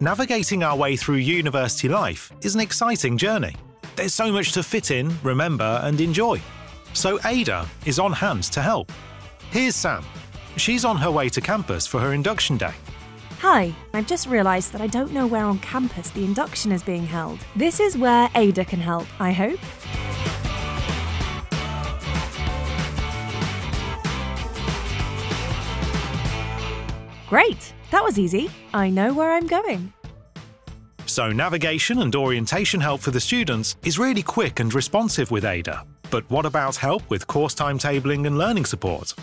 Navigating our way through university life is an exciting journey. There's so much to fit in, remember, and enjoy. So Ada is on hand to help. Here's Sam. She's on her way to campus for her induction day. Hi, I've just realised that I don't know where on campus the induction is being held. This is where Ada can help, I hope. Great, that was easy. I know where I'm going. So, navigation and orientation help for the students is really quick and responsive with Ada. But what about help with course timetabling and learning support?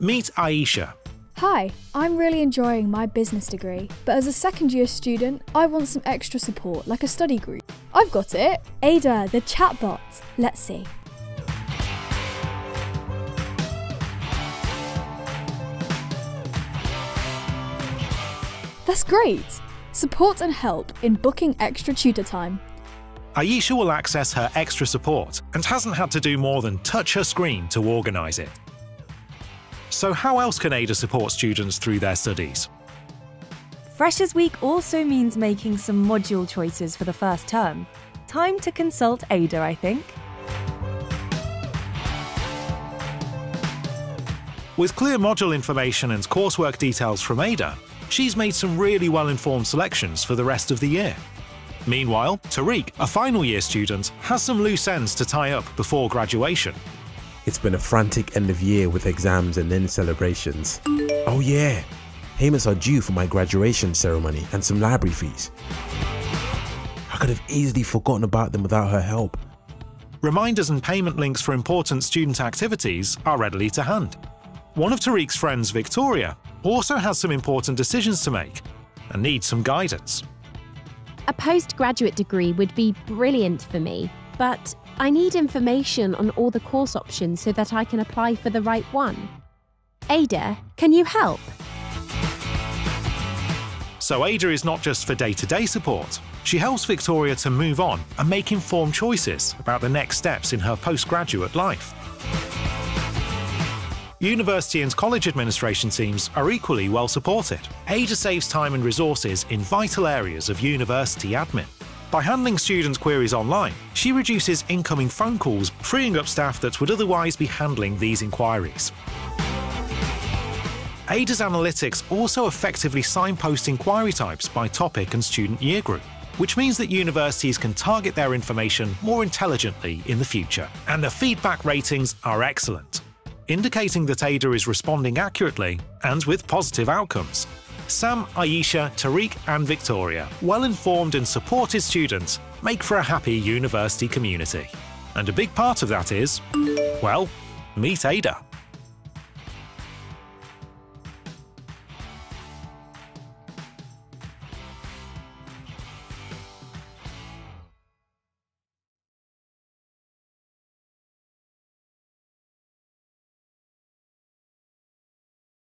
Meet Aisha. Hi, I'm really enjoying my business degree, but as a second year student, I want some extra support like a study group. I've got it! Ada, the chatbot. Let's see. That's great! Support and help in booking extra tutor time. Aisha will access her extra support and hasn't had to do more than touch her screen to organise it. So, how else can Ada support students through their studies? Freshers Week also means making some module choices for the first term. Time to consult Ada, I think. With clear module information and coursework details from Ada, she's made some really well informed selections for the rest of the year. Meanwhile, Tariq, a final year student, has some loose ends to tie up before graduation. It's been a frantic end of year with exams and then celebrations. Oh, yeah, payments are due for my graduation ceremony and some library fees. I could have easily forgotten about them without her help. Reminders and payment links for important student activities are readily to hand. One of Tariq's friends, Victoria, also has some important decisions to make and needs some guidance. A postgraduate degree would be brilliant for me, but I need information on all the course options so that I can apply for the right one. Ada, can you help? So Ada is not just for day-to-day support. She helps Victoria to move on and make informed choices about the next steps in her postgraduate life. University and college administration teams are equally well supported. Ada saves time and resources in vital areas of university admin. By handling students' queries online, she reduces incoming phone calls, freeing up staff that would otherwise be handling these inquiries. Ada's analytics also effectively signpost inquiry types by topic and student year group, which means that universities can target their information more intelligently in the future. And the feedback ratings are excellent, indicating that Ada is responding accurately and with positive outcomes. Sam, Aisha, Tariq, and Victoria, well informed and supported students, make for a happy university community. And a big part of that is, well, meet Ada.